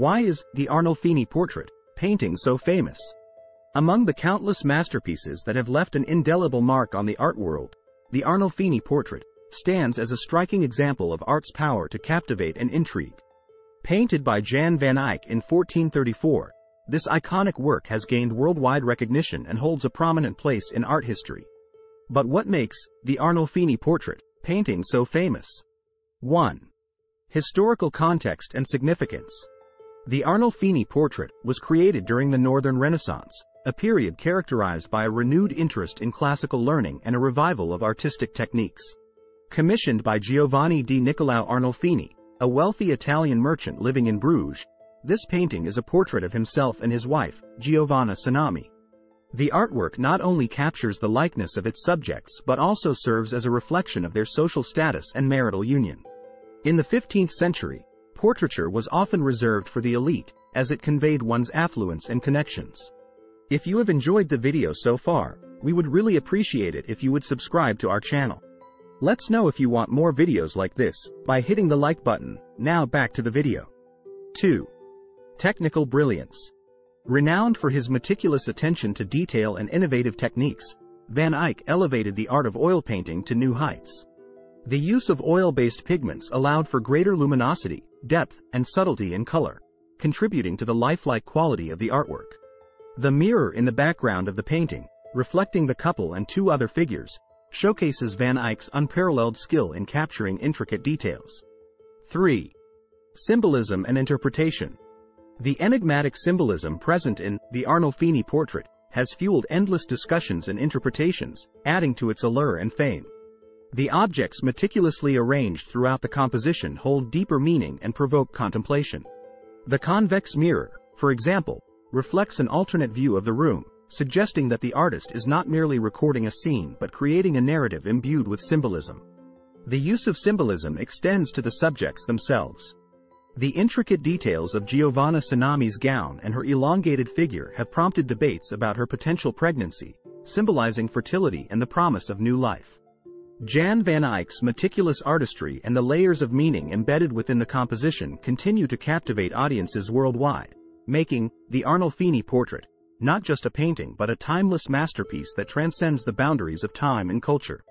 Why is the Arnolfini portrait painting so famous? Among the countless masterpieces that have left an indelible mark on the art world, the Arnolfini portrait stands as a striking example of art's power to captivate and intrigue. Painted by Jan van Eyck in 1434, this iconic work has gained worldwide recognition and holds a prominent place in art history. But what makes the Arnolfini portrait painting so famous? 1. Historical context and significance. The Arnolfini portrait was created during the Northern Renaissance, a period characterized by a renewed interest in classical learning and a revival of artistic techniques. Commissioned by Giovanni di Niccolao Arnolfini, a wealthy Italian merchant living in Bruges, this painting is a portrait of himself and his wife, Giovanna Cenami. The artwork not only captures the likeness of its subjects but also serves as a reflection of their social status and marital union. In the 15th century, portraiture was often reserved for the elite, as it conveyed one's affluence and connections. If you have enjoyed the video so far, we would really appreciate it if you would subscribe to our channel. Let's know if you want more videos like this by hitting the like button. Now back to the video. 2. Technical brilliance. Renowned for his meticulous attention to detail and innovative techniques, Van Eyck elevated the art of oil painting to new heights. The use of oil-based pigments allowed for greater luminosity, depth, and subtlety in color, contributing to the lifelike quality of the artwork. The mirror in the background of the painting, reflecting the couple and two other figures, showcases Van Eyck's unparalleled skill in capturing intricate details. 3. Symbolism and Interpretation The enigmatic symbolism present in the Arnolfini portrait has fueled endless discussions and interpretations, adding to its allure and fame. The objects meticulously arranged throughout the composition hold deeper meaning and provoke contemplation. The convex mirror, for example, reflects an alternate view of the room, suggesting that the artist is not merely recording a scene but creating a narrative imbued with symbolism. The use of symbolism extends to the subjects themselves. The intricate details of Giovanna Cenami's gown and her elongated figure have prompted debates about her potential pregnancy, symbolizing fertility and the promise of new life. Jan van Eyck's meticulous artistry and the layers of meaning embedded within the composition continue to captivate audiences worldwide, making the Arnolfini portrait not just a painting but a timeless masterpiece that transcends the boundaries of time and culture.